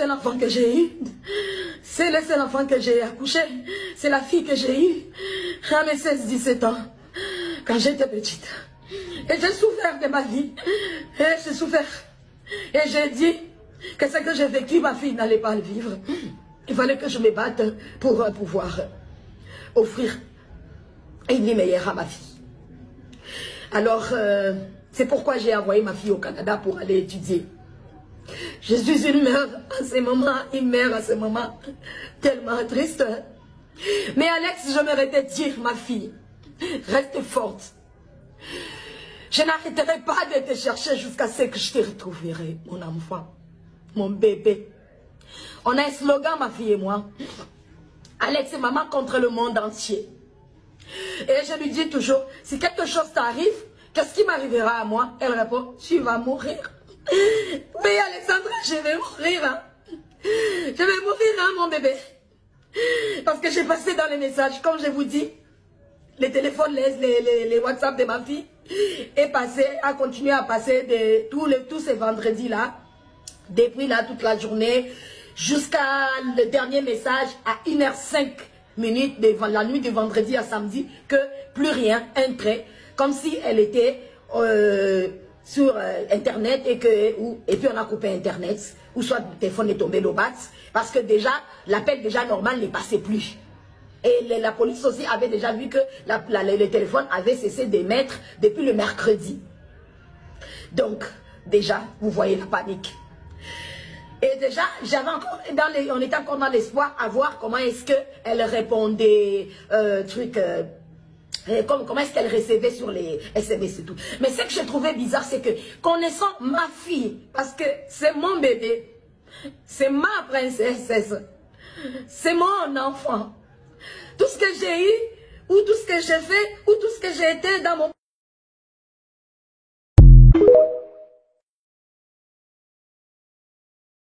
seul enfant que j'ai eu. C'est le seul enfant que j'ai accouché. C'est la fille que j'ai eue à mes 16-17 ans, quand j'étais petite. Et j'ai souffert de ma vie. Et j'ai souffert. Et j'ai dit que ce que j'ai vécu, ma fille n'allait pas le vivre. Il fallait que je me batte pour pouvoir offrir une vie meilleure à ma fille. Alors, euh, c'est pourquoi j'ai envoyé ma fille au Canada pour aller étudier. Je suis une mère à ce moment, une mère à ce moment, tellement triste. Mais Alex, je me dire, ma fille, reste forte. Je n'arrêterai pas de te chercher jusqu'à ce que je te retrouverai, mon enfant, mon bébé. On a un slogan, ma fille et moi. Alex et maman contre le monde entier. Et je lui dis toujours, si quelque chose t'arrive, qu'est-ce qui m'arrivera à moi? Elle répond, tu vas mourir. Oui, Alexandra, je vais mourir. Hein. Je vais mourir, hein, mon bébé. Parce que j'ai passé dans les messages, comme je vous dis, les téléphones, les, les, WhatsApp de ma fille, est passé, a continué à passer de, tous, les, tous ces vendredis-là, depuis là toute la journée, jusqu'à le dernier message à 1h05 minutes, de la nuit de vendredi à samedi, que plus rien, un trait, comme si elle était... Euh, sur euh, Internet et, que, et puis on a coupé Internet, ou soit le téléphone est tombé le bat, parce que déjà, l'appel déjà normal ne passait plus. Et la police aussi avait déjà vu que le téléphone avait cessé d'émettre depuis le mercredi. Donc, déjà, vous voyez la panique. Et déjà, j'avais encore, dans les, on était encore dans l'espoir à voir comment est-ce qu'elle répondait, euh, truc, euh, comment est-ce qu'elle recevait sur les SMS et tout. Mais ce que je trouvais bizarre, c'est que connaissant ma fille, parce que c'est mon bébé, c'est ma princesse, c'est mon enfant, tout ce que j'ai eu, ou tout ce que j'ai fait, ou tout ce que j'ai été dans mon